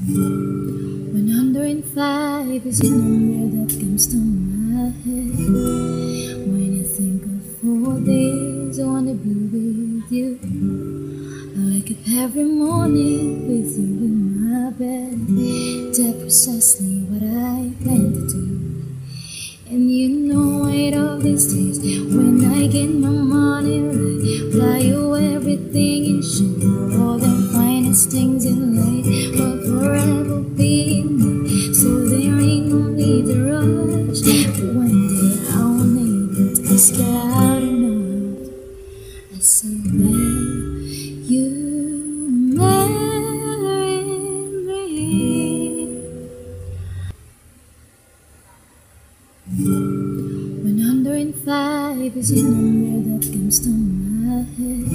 105 is the number that comes to my head. When I think of four days I wanna be with you. I wake up every morning with you in my bed. That's precisely what I plan to do. And you know wait all these days. When I get my money right Fly you everything and show all the finest things in life ask you out I will you marry me? 105 is the that comes to my head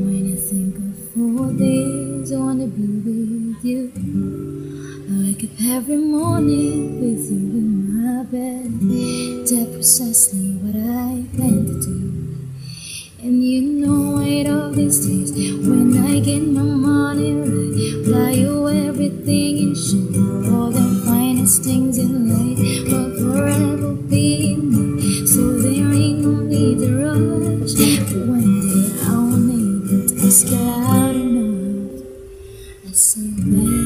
When I think of four days I wanna be with you I wake up every morning with you in my bed That's precisely to and you know it all these days. When I get my money right Buy you everything and show you All the finest things in life. Will forever be mine So there ain't no need to rush. But one day I'll make it Sky out enough I surrender